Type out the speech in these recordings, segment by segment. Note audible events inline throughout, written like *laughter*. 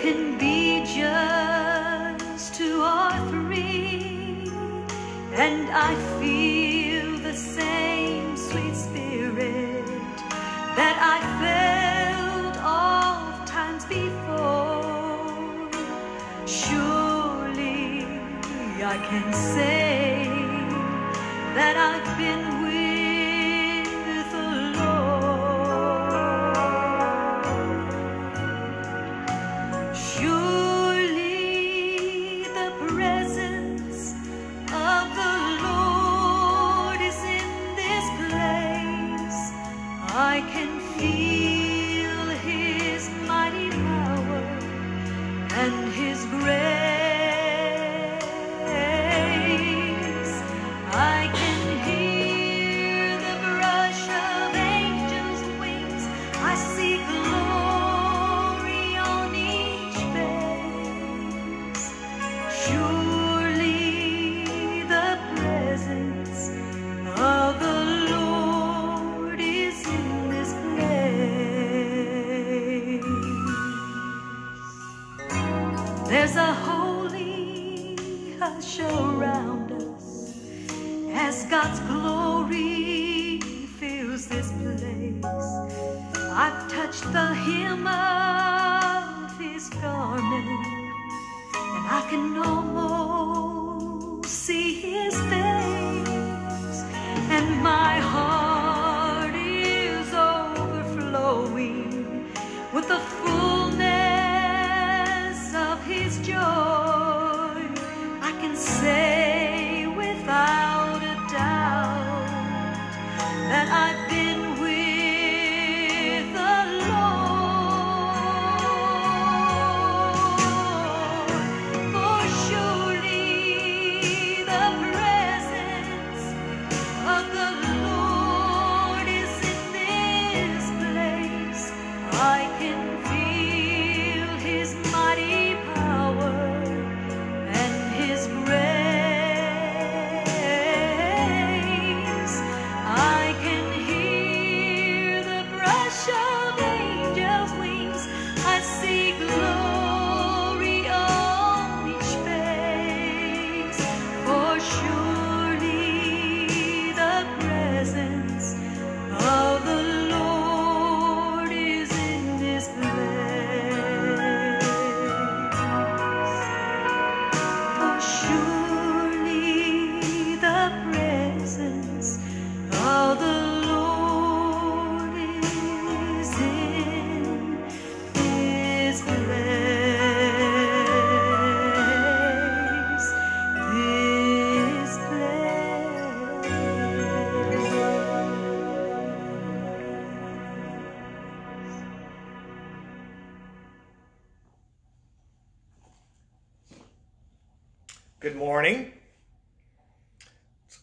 can be just two or three, and I feel the same sweet spirit that I felt oft times before. Surely I can say around us as God's glory fills this place. I've touched the hem of his garment and I can almost see his face, and my heart is overflowing with the fullness of his joy. I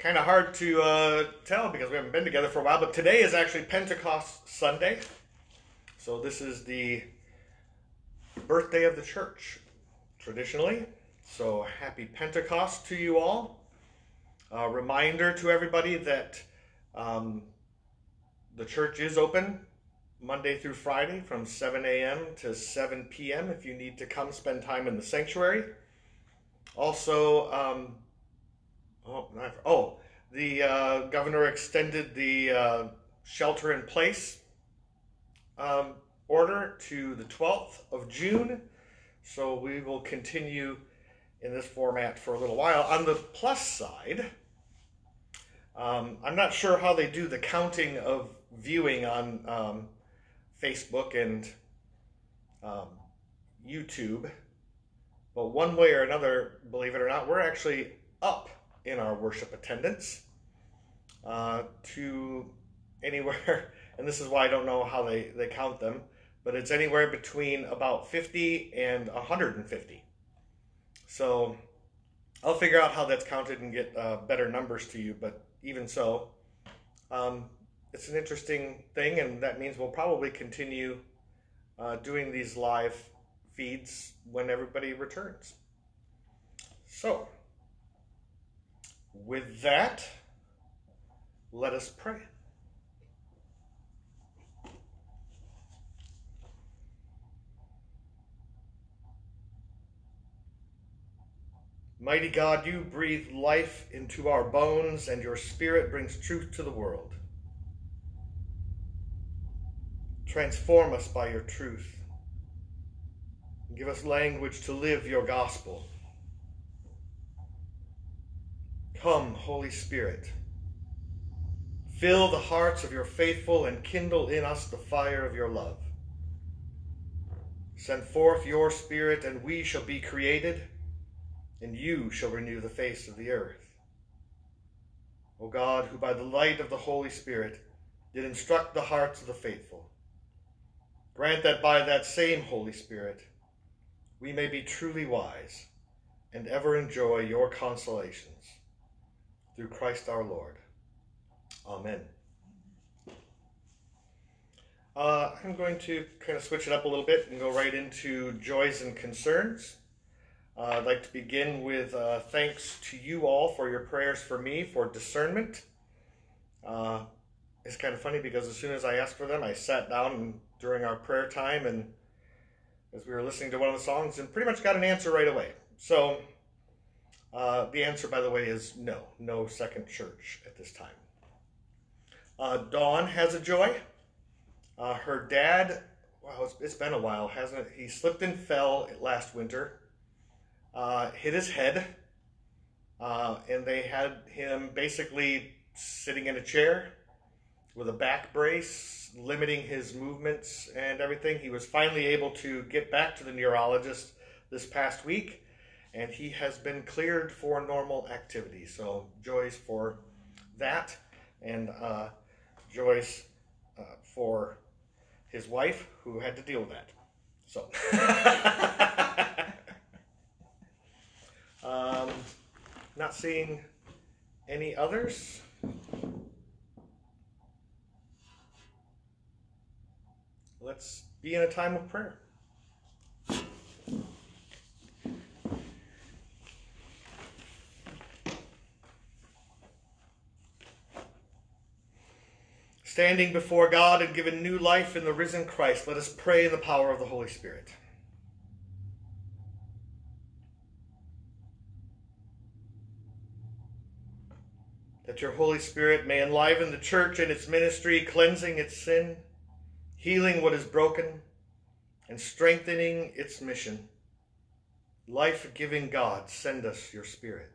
kind of hard to uh, tell because we haven't been together for a while, but today is actually Pentecost Sunday. So this is the birthday of the church, traditionally. So happy Pentecost to you all. A reminder to everybody that um, the church is open Monday through Friday from 7 a.m. to 7 p.m. if you need to come spend time in the sanctuary. Also, um, oh, oh, the uh, governor extended the uh, shelter in place um, order to the 12th of June. So we will continue in this format for a little while. On the plus side, Um, I'm not sure how they do the counting of viewing on um, Facebook and um, YouTube, but one way or another, believe it or not, we're actually up in our worship attendance uh, to anywhere, *laughs* and this is why I don't know how they, they count them, but it's anywhere between about 50 and 150. So I'll figure out how that's counted and get uh, better numbers to you, but even so, um, it's an interesting thing, and that means we'll probably continue uh, doing these live feeds when everybody returns. So, with that, let us pray. Mighty God, you breathe life into our bones, and your spirit brings truth to the world. Transform us by your truth. Give us language to live your gospel. Come, Holy Spirit. Fill the hearts of your faithful and kindle in us the fire of your love. Send forth your Spirit, and we shall be created, and you shall renew the face of the earth. O God, who by the light of the Holy Spirit did instruct the hearts of the faithful, grant that by that same Holy Spirit we may be truly wise and ever enjoy your consolations. Through Christ our Lord. Amen. Uh, I'm going to kind of switch it up a little bit and go right into joys and concerns. Uh, I'd like to begin with uh, thanks to you all for your prayers for me for discernment. Uh, it's kind of funny because as soon as I asked for them, I sat down during our prayer time and as we were listening to one of the songs and pretty much got an answer right away. So uh, the answer, by the way, is no, no second church at this time. Uh, Dawn has a joy. Uh, her dad, wow, it's, it's been a while, hasn't it? He slipped and fell last winter, uh, hit his head, uh, and they had him basically sitting in a chair with a back brace, limiting his movements and everything. He was finally able to get back to the neurologist this past week, and he has been cleared for normal activity. So, Joyce for that, and uh, joys uh, for his wife who had to deal with that. So, *laughs* um, not seeing any others. Let's be in a time of prayer. Standing before God and given new life in the risen Christ, let us pray in the power of the Holy Spirit. That your Holy Spirit may enliven the church and its ministry, cleansing its sin, healing what is broken, and strengthening its mission. Life giving God, send us your Spirit.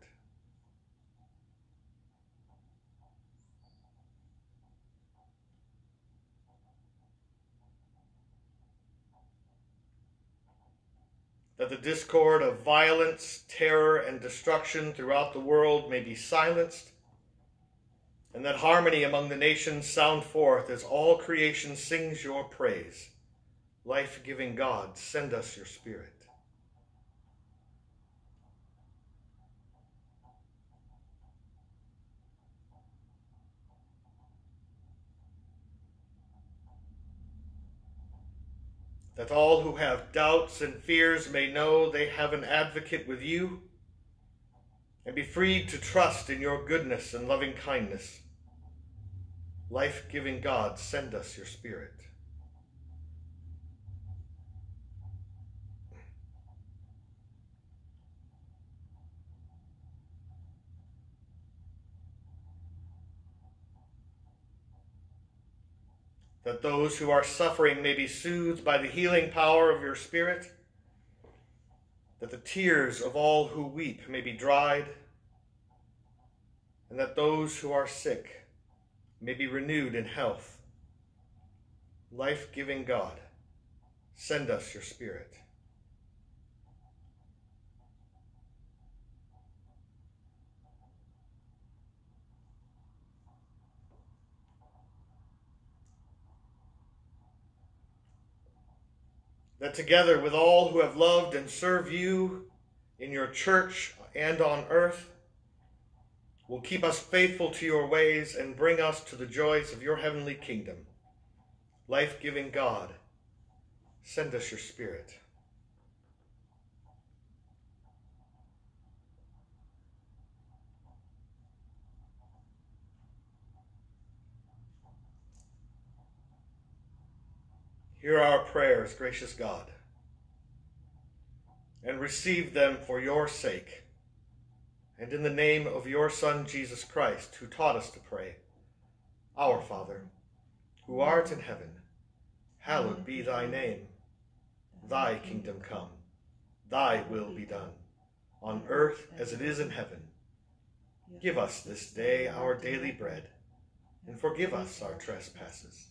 That the discord of violence, terror, and destruction throughout the world may be silenced, and that harmony among the nations sound forth as all creation sings your praise. Life giving God, send us your Spirit. That all who have doubts and fears may know they have an advocate with you and be freed to trust in your goodness and loving kindness. Life giving God, send us your Spirit. That those who are suffering may be soothed by the healing power of your Spirit, that the tears of all who weep may be dried, and that those who are sick may be renewed in health. Life giving God, send us your Spirit. That together with all who have loved and served you in your church and on earth, will keep us faithful to your ways and bring us to the joys of your heavenly kingdom. Life giving God, send us your Spirit. Hear our prayers, gracious God, and receive them for your sake, and in the name of your Son, Jesus Christ, who taught us to pray. Our Father, who art in heaven, hallowed be thy name. Thy kingdom come, thy will be done, on earth as it is in heaven. Give us this day our daily bread, and forgive us our trespasses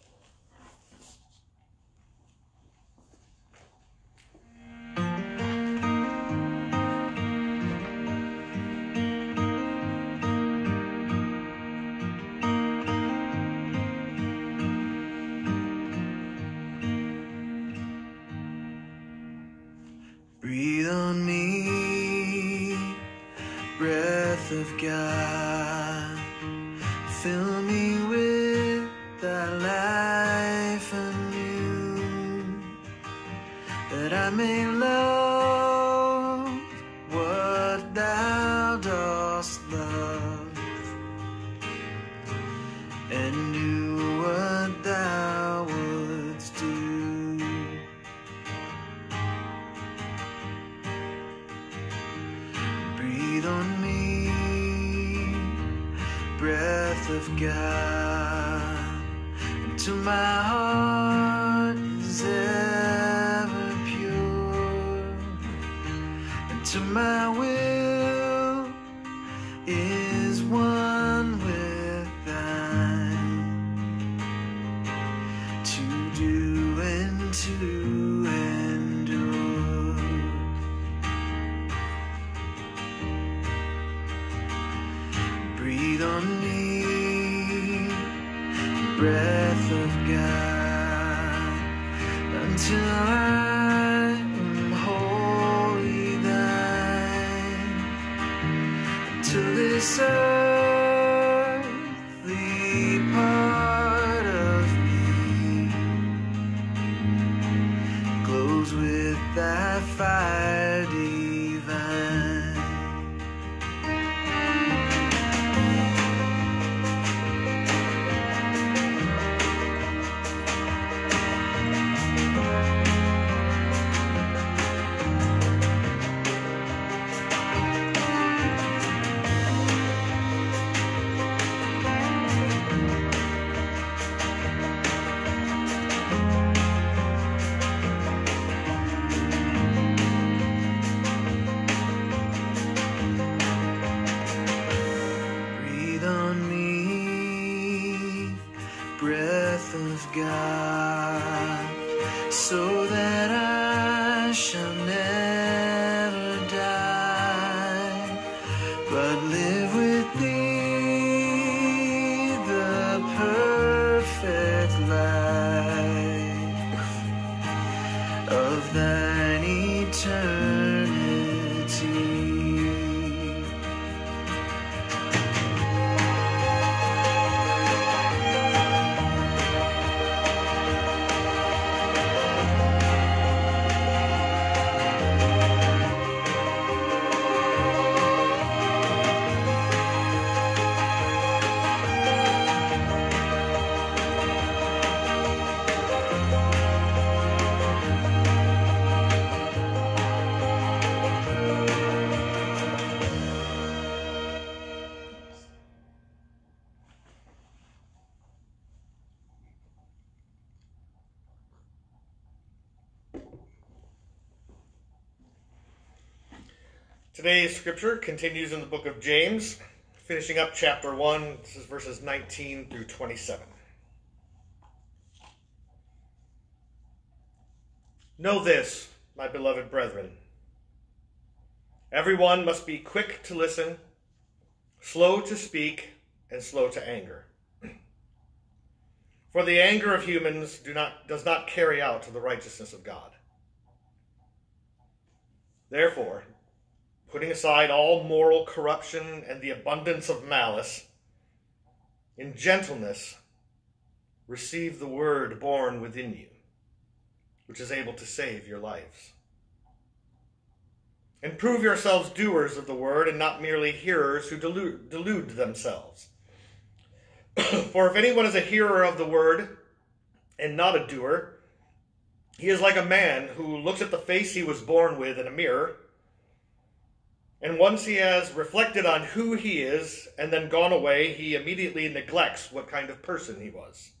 Breath of God, until I of thine eternity. Today's scripture continues in the book of James, finishing up chapter 1. This is verses 19 through 27. Know this, my beloved brethren. Everyone must be quick to listen, slow to speak, and slow to anger. *clears throat* For the anger of humans do not, does not carry out to the righteousness of God. Therefore, putting aside all moral corruption and the abundance of malice, in gentleness receive the word born within you, which is able to save your lives. And prove yourselves doers of the word and not merely hearers who delude, delude themselves. *clears throat* For if anyone is a hearer of the word and not a doer, he is like a man who looks at the face he was born with in a mirror, and once he has reflected on who he is and then gone away, he immediately neglects what kind of person he was.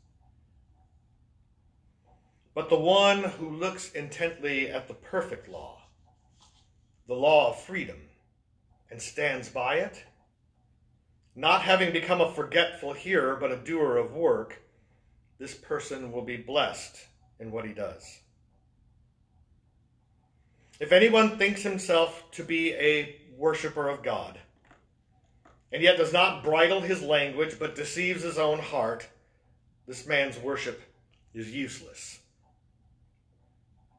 But the one who looks intently at the perfect law, the law of freedom, and stands by it, not having become a forgetful hearer, but a doer of work, this person will be blessed in what he does. If anyone thinks himself to be a worshiper of God, and yet does not bridle his language, but deceives his own heart, this man's worship is useless.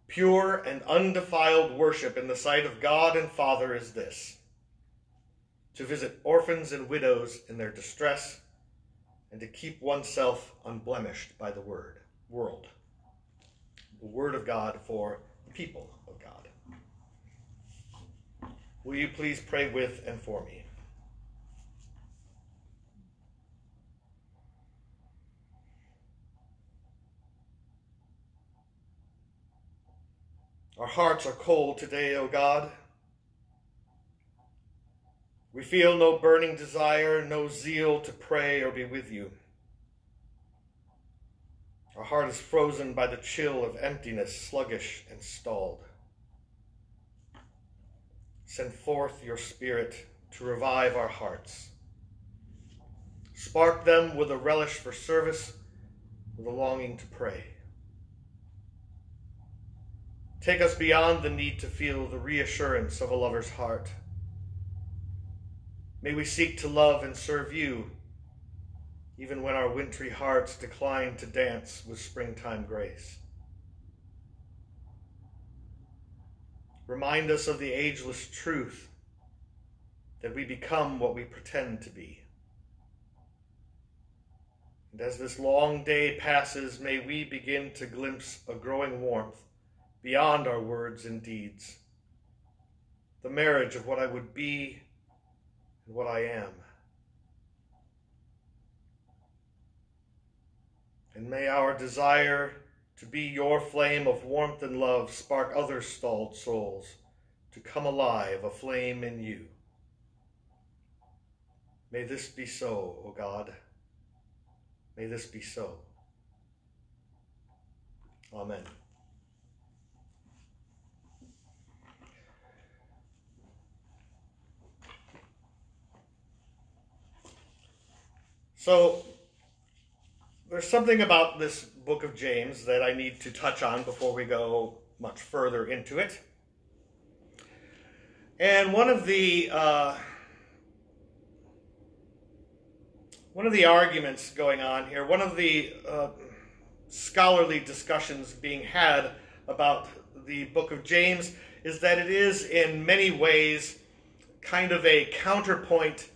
Pure and undefiled worship in the sight of God and Father is this to visit orphans and widows in their distress, and to keep oneself unblemished by the word world. The word of God for the people. Will you please pray with and for me? Our hearts are cold today, O God. We feel no burning desire, no zeal to pray or be with you. Our heart is frozen by the chill of emptiness, sluggish and stalled. Send forth your Spirit to revive our hearts. Spark them with a relish for service, with a longing to pray. Take us beyond the need to feel the reassurance of a lover's heart. May we seek to love and serve you, even when our wintry hearts decline to dance with springtime grace. Remind us of the ageless truth that we become what we pretend to be. And as this long day passes, may we begin to glimpse a growing warmth beyond our words and deeds, the marriage of what I would be and what I am. And may our desire to be your flame of warmth and love spark other stalled souls to come alive a flame in you. May this be so, O God. May this be so. Amen. So, there's something about this book of James that I need to touch on before we go much further into it. And one of the uh, one of the arguments going on here, one of the uh, scholarly discussions being had about the book of James is that it is in many ways kind of a counterpoint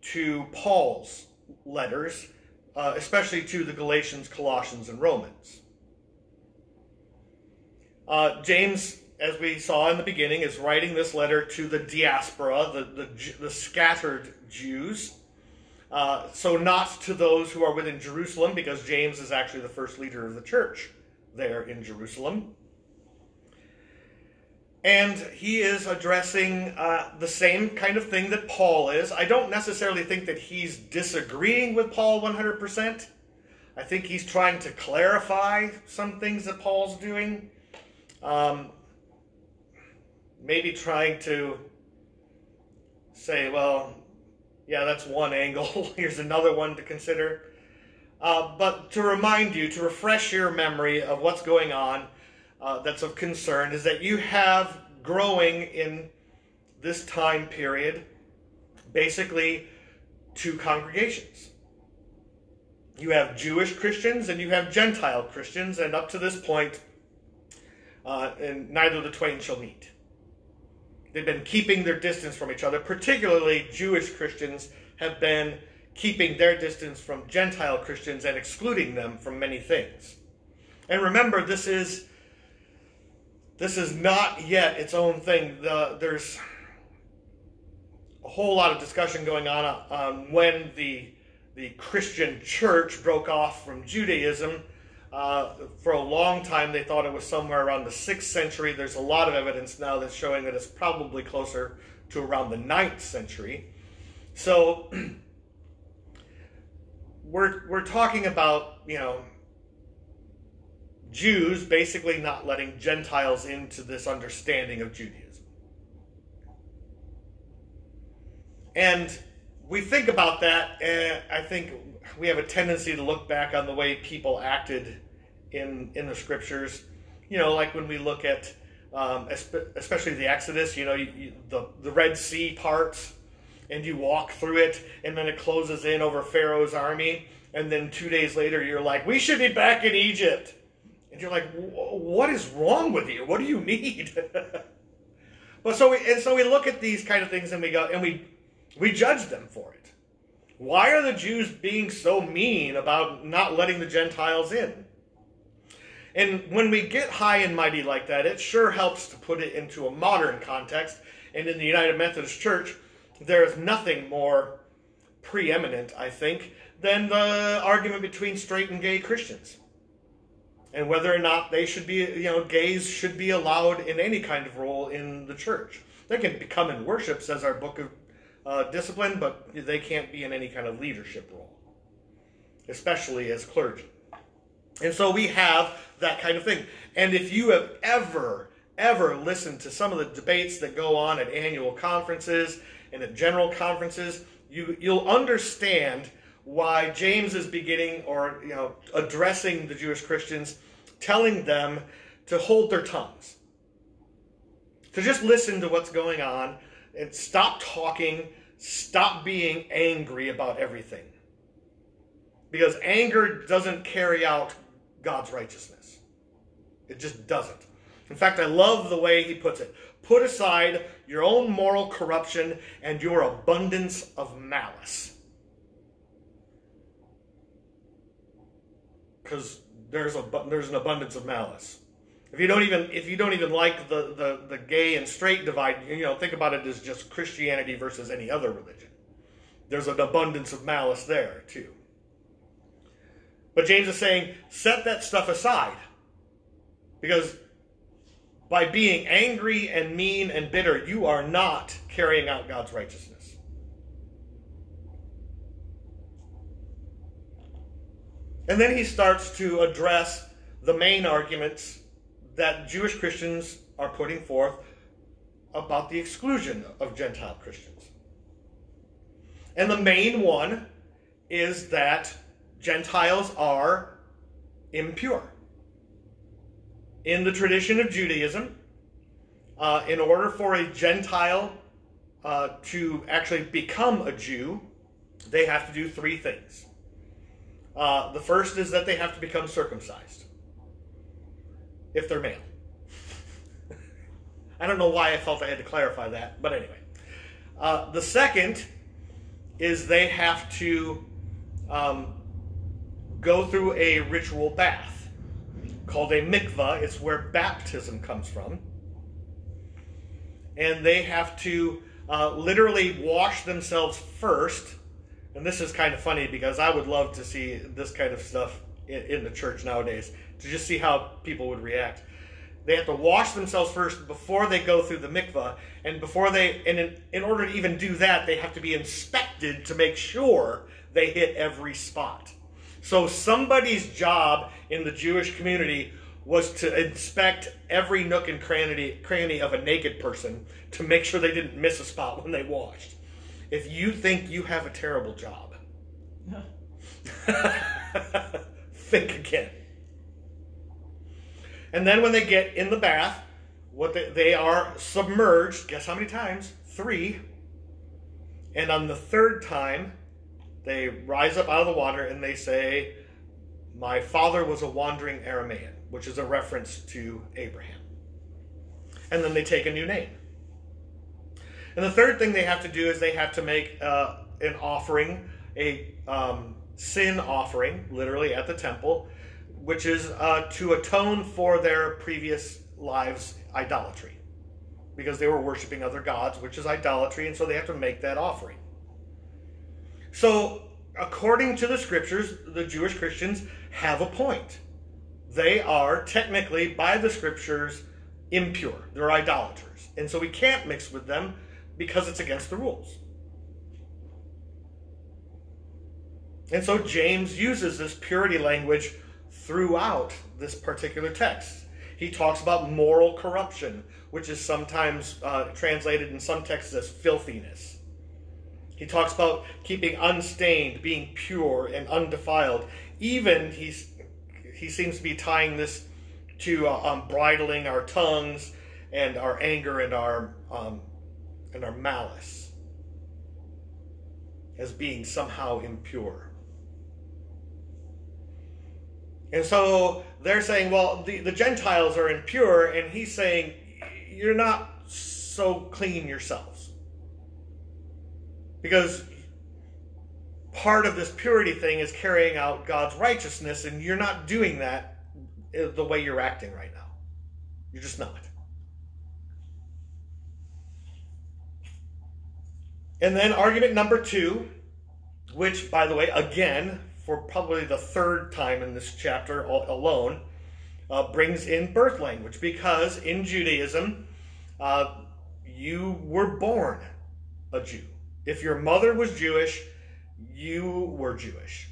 to Paul's letters, uh, especially to the Galatians, Colossians, and Romans. Uh, James, as we saw in the beginning, is writing this letter to the diaspora, the, the, the scattered Jews. Uh, so, not to those who are within Jerusalem, because James is actually the first leader of the church there in Jerusalem. And he is addressing uh, the same kind of thing that Paul is. I don't necessarily think that he's disagreeing with Paul 100%. I think he's trying to clarify some things that Paul's doing. Um, maybe trying to say, well, yeah, that's one angle. *laughs* Here's another one to consider. Uh, but to remind you, to refresh your memory of what's going on uh, that's of concern, is that you have growing in this time period basically two congregations. You have Jewish Christians and you have Gentile Christians, and up to this point, uh, and neither of the twain shall meet. They've been keeping their distance from each other, particularly Jewish Christians have been keeping their distance from Gentile Christians and excluding them from many things. And remember, this is this is not yet its own thing. The, there's a whole lot of discussion going on on when the the Christian church broke off from Judaism. Uh, for a long time, they thought it was somewhere around the sixth century. There's a lot of evidence now that's showing that it's probably closer to around the ninth century. So *clears throat* we're we're talking about you know Jews basically not letting Gentiles into this understanding of Judaism. And we think about that, and I think we have a tendency to look back on the way people acted in in the scriptures. You know, like when we look at, um, especially the Exodus. You know, you, you, the the Red Sea parts, and you walk through it, and then it closes in over Pharaoh's army, and then two days later, you're like, "We should be back in Egypt," and you're like, "What is wrong with you? What do you need?" *laughs* but so we and so we look at these kind of things, and we go and we we judge them for it. Why are the Jews being so mean about not letting the Gentiles in? And when we get high and mighty like that, it sure helps to put it into a modern context. And in the United Methodist Church, there is nothing more preeminent, I think, than the argument between straight and gay Christians. And whether or not they should be, you know, gays should be allowed in any kind of role in the church. They can become in worship, says our book of uh, discipline, but they can't be in any kind of leadership role, especially as clergy. And so we have that kind of thing. And if you have ever, ever listened to some of the debates that go on at annual conferences and at general conferences, you, you'll understand why James is beginning or you know addressing the Jewish Christians, telling them to hold their tongues, to just listen to what's going on and stop talking, stop being angry about everything. Because anger doesn't carry out God's righteousness. It just doesn't. In fact, I love the way he puts it. Put aside your own moral corruption and your abundance of malice. Because there's a there's an abundance of malice. If you don't even if you don't even like the, the, the gay and straight divide, you know, think about it as just Christianity versus any other religion. There's an abundance of malice there too. But James is saying, set that stuff aside. Because by being angry and mean and bitter, you are not carrying out God's righteousness. And then he starts to address the main arguments that Jewish Christians are putting forth about the exclusion of Gentile Christians. And the main one is that Gentiles are impure. In the tradition of Judaism, uh, in order for a Gentile uh, to actually become a Jew, they have to do three things. Uh, the first is that they have to become circumcised if they're male. *laughs* I don't know why I felt I had to clarify that, but anyway. Uh, the second is they have to um, go through a ritual bath called a mikvah. It's where baptism comes from. And they have to uh, literally wash themselves first. And this is kind of funny because I would love to see this kind of stuff in, in the church nowadays to just see how people would react. They have to wash themselves first before they go through the mikvah, and before they, and in, in order to even do that, they have to be inspected to make sure they hit every spot. So somebody's job in the Jewish community was to inspect every nook and cranny, cranny of a naked person to make sure they didn't miss a spot when they washed. If you think you have a terrible job, *laughs* think again. And then when they get in the bath, what they, they are submerged. Guess how many times? Three. And on the third time, they rise up out of the water and they say, My father was a wandering Aramaean, which is a reference to Abraham. And then they take a new name. And the third thing they have to do is they have to make uh, an offering, a um, sin offering, literally at the temple, which is uh, to atone for their previous lives' idolatry. Because they were worshiping other gods, which is idolatry, and so they have to make that offering. So, according to the scriptures, the Jewish Christians have a point. They are technically, by the scriptures, impure. They're idolaters. And so we can't mix with them because it's against the rules. And so James uses this purity language throughout this particular text. He talks about moral corruption, which is sometimes uh, translated in some texts as filthiness. He talks about keeping unstained, being pure and undefiled. Even he's, he seems to be tying this to uh, um, bridling our tongues and our anger and our um, and our malice as being somehow impure. And so they're saying, well, the, the Gentiles are impure, and he's saying, you're not so clean yourselves. Because part of this purity thing is carrying out God's righteousness, and you're not doing that the way you're acting right now. You're just not. And then argument number two, which, by the way, again, for probably the third time in this chapter alone, uh, brings in birth language because in Judaism, uh, you were born a Jew. If your mother was Jewish, you were Jewish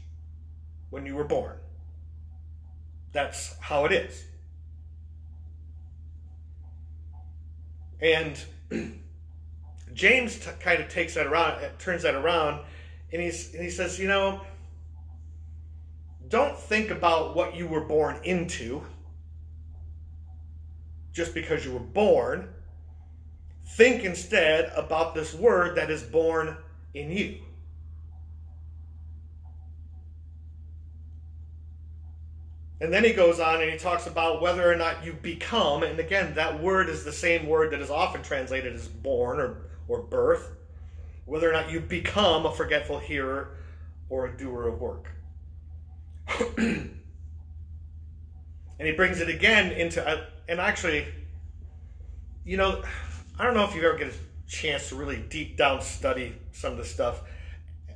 when you were born. That's how it is. And *clears throat* James t- kind of takes that around, eh, turns that around, and, he's, and he says, you know, don't think about what you were born into just because you were born. Think instead about this word that is born in you. And then he goes on and he talks about whether or not you become, and again, that word is the same word that is often translated as born or, or birth, whether or not you become a forgetful hearer or a doer of work. *clears throat* and he brings it again into, a, and actually, you know, I don't know if you ever get a chance to really deep down study some of this stuff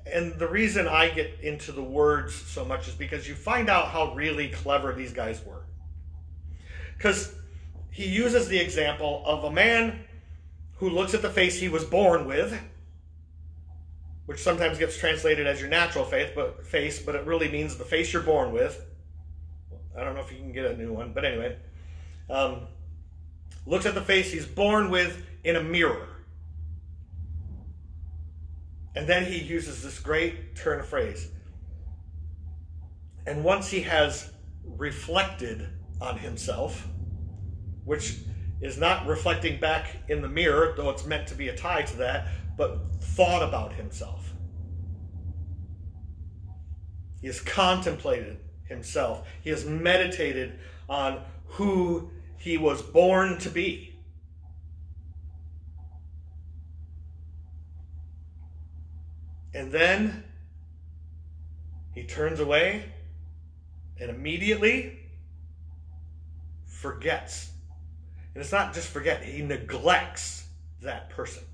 and the reason I get into the words so much is because you find out how really clever these guys were. Because he uses the example of a man who looks at the face he was born with, which sometimes gets translated as your natural faith, but face, but it really means the face you're born with. I don't know if you can get a new one, but anyway, um, looks at the face he's born with in a mirror. And then he uses this great turn of phrase. And once he has reflected on himself, which is not reflecting back in the mirror, though it's meant to be a tie to that, but thought about himself. He has contemplated himself. He has meditated on who he was born to be. And then he turns away and immediately forgets. And it's not just forget, he neglects that person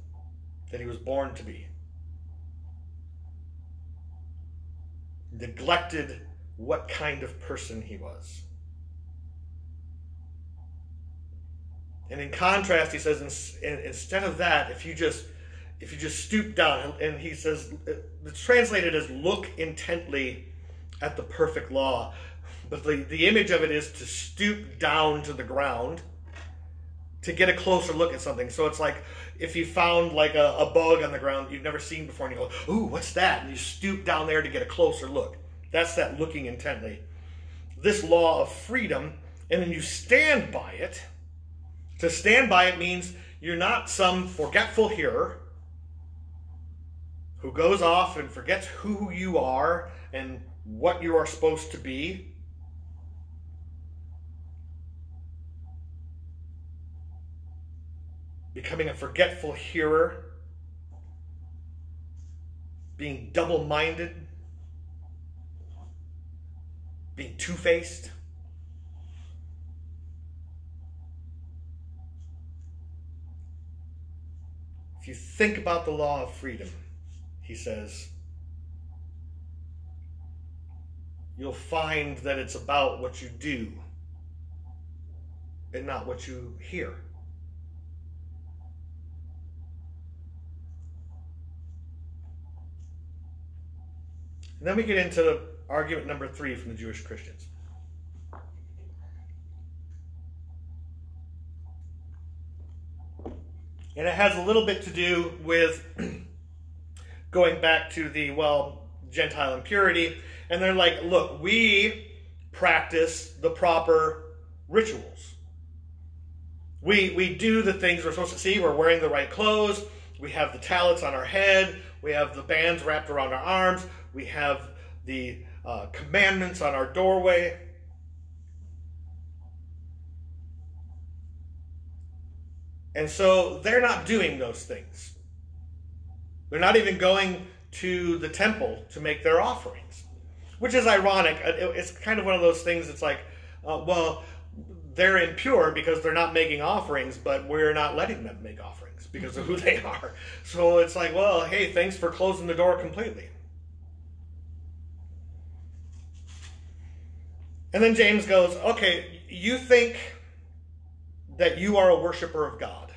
that he was born to be. Neglected what kind of person he was. And in contrast, he says, instead of that, if you just if you just stoop down, and he says, it's translated as look intently at the perfect law. But the, the image of it is to stoop down to the ground to get a closer look at something. So it's like if you found like a, a bug on the ground you've never seen before and you go, ooh, what's that? And you stoop down there to get a closer look. That's that looking intently. This law of freedom, and then you stand by it. To stand by it means you're not some forgetful hearer who goes off and forgets who you are and what you are supposed to be. Becoming a forgetful hearer, being double minded, being two faced. If you think about the law of freedom, he says, you'll find that it's about what you do and not what you hear. And then we get into argument number three from the Jewish Christians. And it has a little bit to do with *clears throat* going back to the, well, Gentile impurity. And they're like, look, we practice the proper rituals. We, we do the things we're supposed to see. We're wearing the right clothes. We have the tallits on our head. We have the bands wrapped around our arms. We have the uh, commandments on our doorway. And so they're not doing those things. They're not even going to the temple to make their offerings, which is ironic. It's kind of one of those things that's like, uh, well, they're impure because they're not making offerings, but we're not letting them make offerings because of who they are. So it's like, well, hey, thanks for closing the door completely. And then James goes, okay, you think that you are a worshiper of God.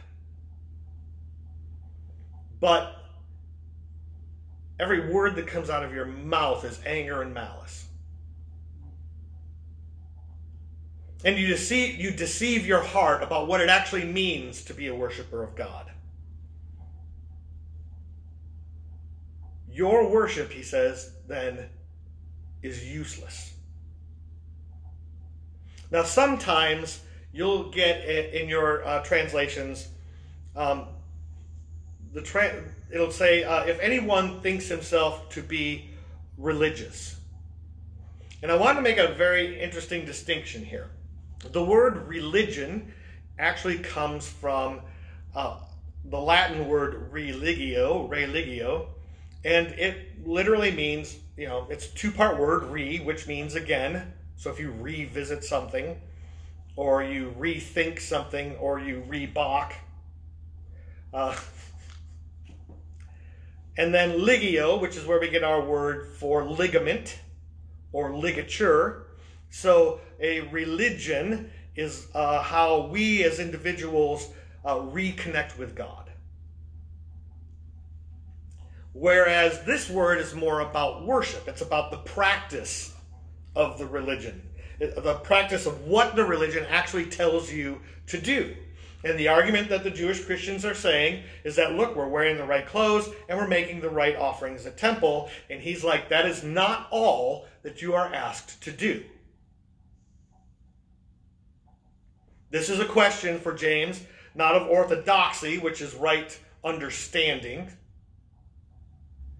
But every word that comes out of your mouth is anger and malice. And you deceive, you deceive your heart about what it actually means to be a worshiper of God. Your worship, he says, then is useless. Now, sometimes you'll get in your uh, translations, um, the tra- it'll say, uh, if anyone thinks himself to be religious. And I want to make a very interesting distinction here. The word religion actually comes from uh, the Latin word religio, religio, and it literally means, you know, it's two part word, re, which means again, so if you revisit something, or you rethink something, or you rebach, uh, *laughs* and then ligio, which is where we get our word for ligament or ligature. So a religion is uh, how we as individuals uh, reconnect with God. Whereas this word is more about worship, it's about the practice of the religion, the practice of what the religion actually tells you to do. And the argument that the Jewish Christians are saying is that, look, we're wearing the right clothes and we're making the right offerings at temple. And he's like, that is not all that you are asked to do. This is a question for James, not of orthodoxy, which is right understanding,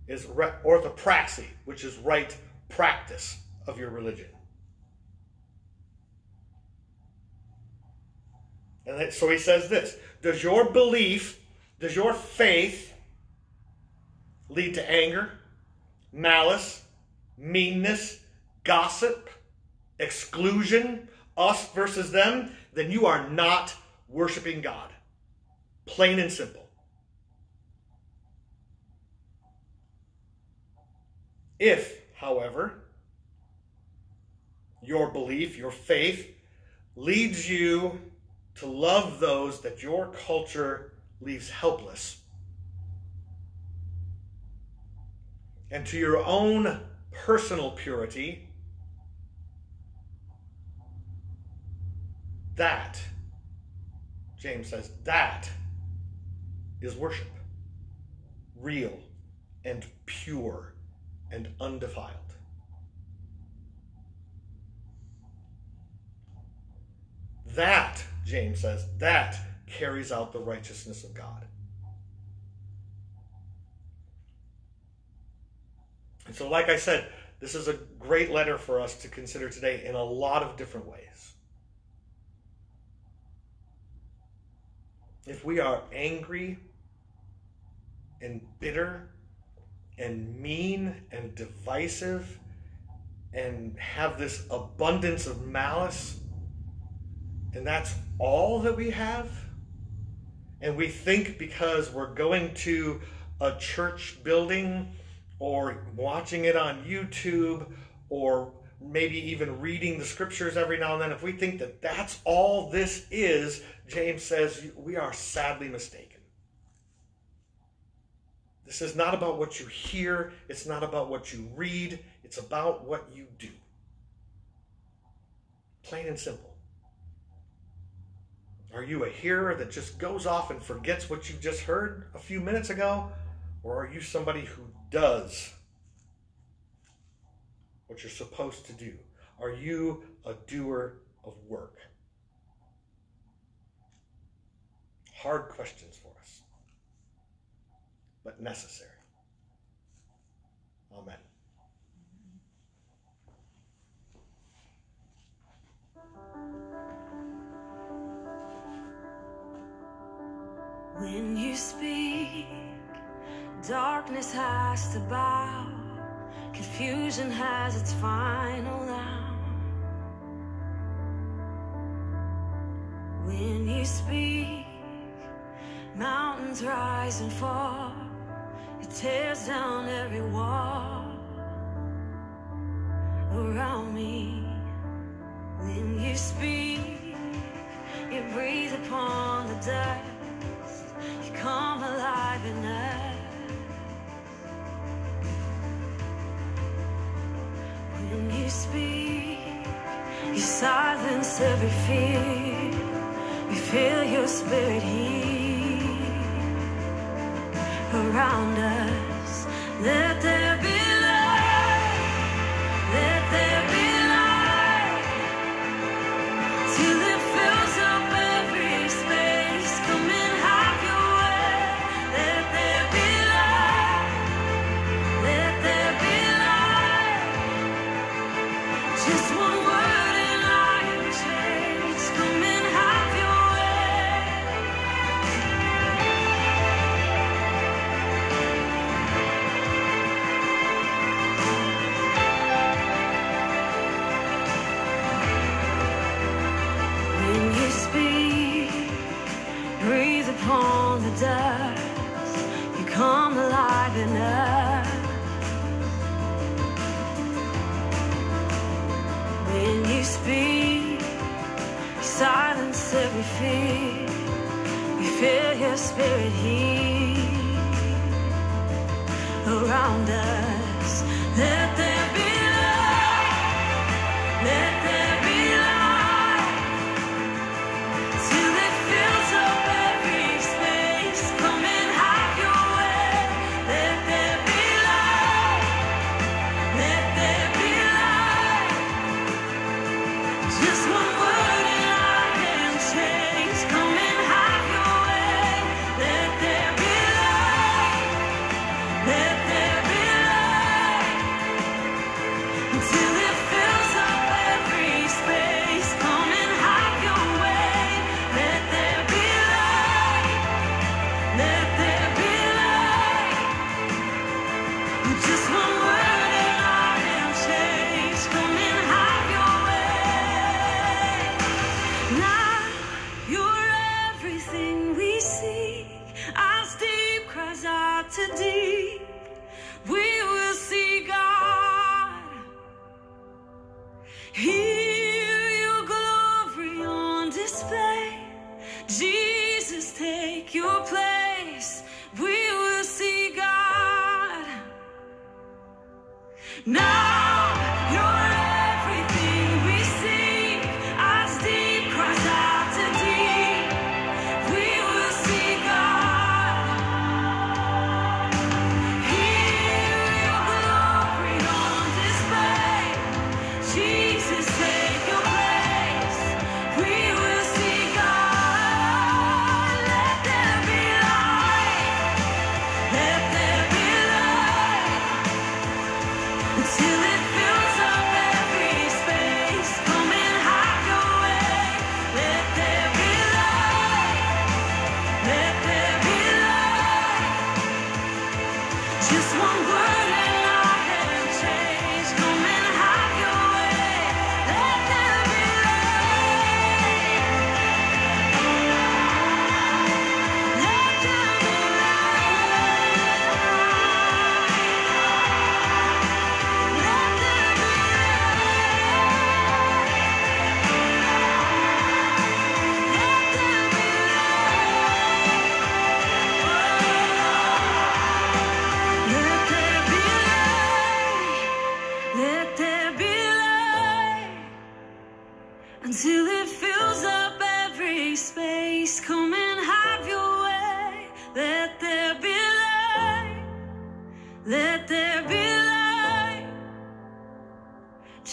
is orthopraxy, which is right practice of your religion. And so he says this Does your belief, does your faith lead to anger, malice, meanness, gossip, exclusion, us versus them? Then you are not worshiping God. Plain and simple. If, however, your belief, your faith leads you to love those that your culture leaves helpless, and to your own personal purity, that James says, that is worship. Real and pure and undefiled. That, James says, that carries out the righteousness of God. And so, like I said, this is a great letter for us to consider today in a lot of different ways. If we are angry and bitter and mean and divisive and have this abundance of malice, and that's all that we have, and we think because we're going to a church building or watching it on YouTube or maybe even reading the scriptures every now and then, if we think that that's all this is, James says we are sadly mistaken. This is not about what you hear, it's not about what you read, it's about what you do. Plain and simple. Are you a hearer that just goes off and forgets what you just heard a few minutes ago? Or are you somebody who does what you're supposed to do? Are you a doer of work? Hard questions for us, but necessary. Amen. When you speak, darkness has to bow, confusion has its final hour. When you speak, mountains rise and fall, it tears down every wall around me. When you speak, you breathe upon the come When you speak, you silence every fear. We feel your spirit here around us.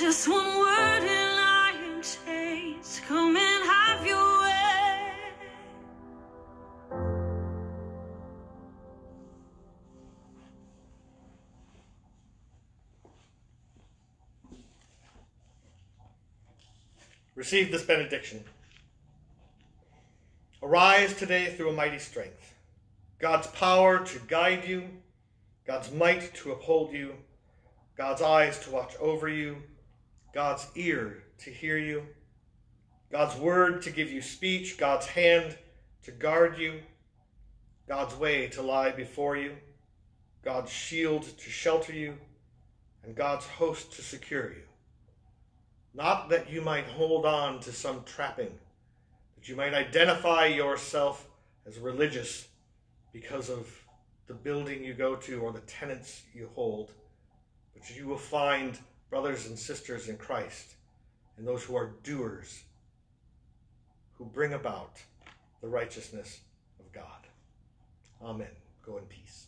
Just one word and I am. Come and have your way. Receive this benediction. Arise today through a mighty strength. God's power to guide you, God's might to uphold you, God's eyes to watch over you, God's ear to hear you, God's word to give you speech, God's hand to guard you, God's way to lie before you, God's shield to shelter you, and God's host to secure you. Not that you might hold on to some trapping, that you might identify yourself as religious because of the building you go to or the tenets you hold, but you will find brothers and sisters in Christ, and those who are doers who bring about the righteousness of God. Amen. Go in peace.